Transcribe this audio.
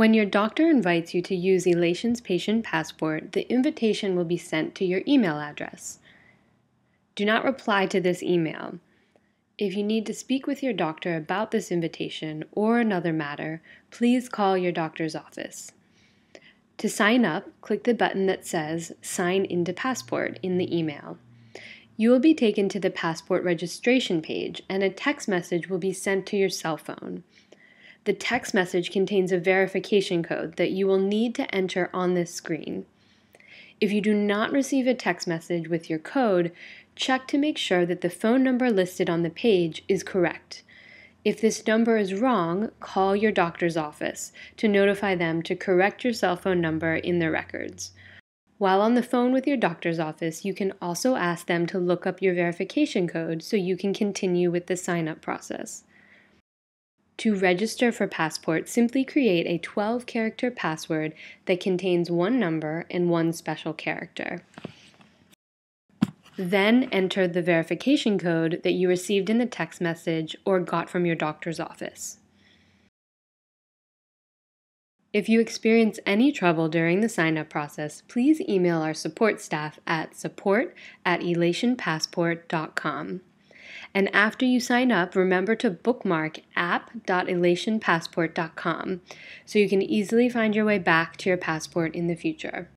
When your doctor invites you to use Elation's patient passport, the invitation will be sent to your email address. Do not reply to this email. If you need to speak with your doctor about this invitation or another matter, please call your doctor's office. To sign up, click the button that says Sign into Passport in the email. You will be taken to the passport registration page and a text message will be sent to your cell phone. The text message contains a verification code that you will need to enter on this screen. If you do not receive a text message with your code, check to make sure that the phone number listed on the page is correct. If this number is wrong, call your doctor's office to notify them to correct your cell phone number in their records. While on the phone with your doctor's office, you can also ask them to look up your verification code so you can continue with the sign up process. To register for Passport, simply create a 12 character password that contains one number and one special character. Then enter the verification code that you received in the text message or got from your doctor's office. If you experience any trouble during the sign up process, please email our support staff at support at elationpassport.com. And after you sign up, remember to bookmark app.elationpassport.com so you can easily find your way back to your passport in the future.